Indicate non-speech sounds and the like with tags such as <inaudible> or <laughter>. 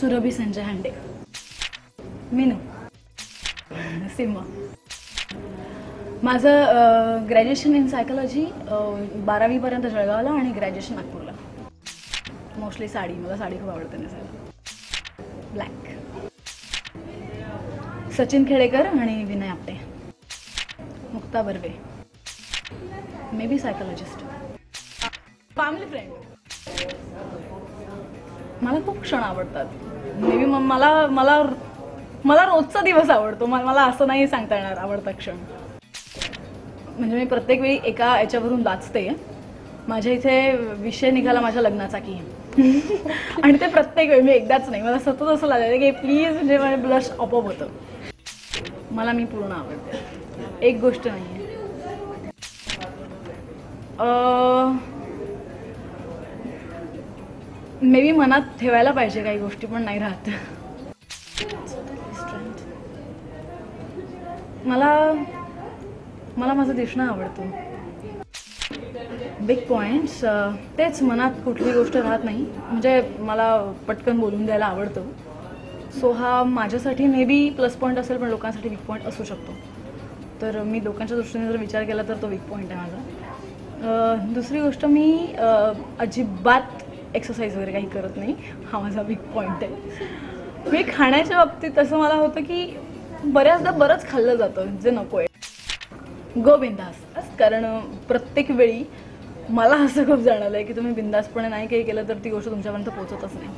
सुरभी संजय हांडे. मीनू. सिंह माझं graduation in psychology बारावीपर्यंत जळगावला आणि ग्रॅज्युएशन नागपूरला. मोस्टली साडी मला साडी खूप आवडते नसायला. ब्लॅक सचिन खेडेकर आणि Vinay Apte. Mukta Barve. May be psychologist family friend मला खूप क्षण आवडतात. मे बी मला मला मला रोजचा दिवस आवडतो. मला असं नाही सांगता येणार आवडता क्षण. म्हणजे मी प्रत्येक वेळी एका याच्यावरून वाचते. माझ्या इथे विषय निघाला माझ्या लग्नाचा की. <laughs> आणि ते प्रत्येक वेळी मी एकदाच नाही. मला सतत असं लागलं की प्लीज म्हणजे माझे ब्लश अपअप होतं. मला मी पूर्ण आवडते. एक गोष्ट नाही आहे मे बी मनात ठेवायला पाहिजे काही गोष्टी पण नाही राहत. मला मला माझं दिसणं आवडतं. बिग पॉईंट्स तेच मनात कुठली गोष्ट राहत नाही. म्हणजे मला पटकन बोलून द्यायला आवडतं. सो हा माझ्यासाठी मे बी प्लस पॉईंट असेल पण लोकांसाठी वीक पॉईंट असू शकतो. तर मी लोकांच्या दृष्टीने जर विचार केला तर तो वीक पॉईंट आहे माझा. दुसरी गोष्ट मी अजिबात एक्सरसाइज वगैरे काही करत नाही. हा माझा बिग पॉईंट आहे. मी खाण्याच्या बाबतीत असं मला होतं की बऱ्याचदा बरंच खाल्लं जातं जे नको आहे. गो बिंदास कारण प्रत्येक वेळी मला असं खूप जाणवलं आहे की तुम्ही बिंदासपणे नाही काही केलं तर ती गोष्ट तुमच्यापर्यंत पोहोचतच नाही.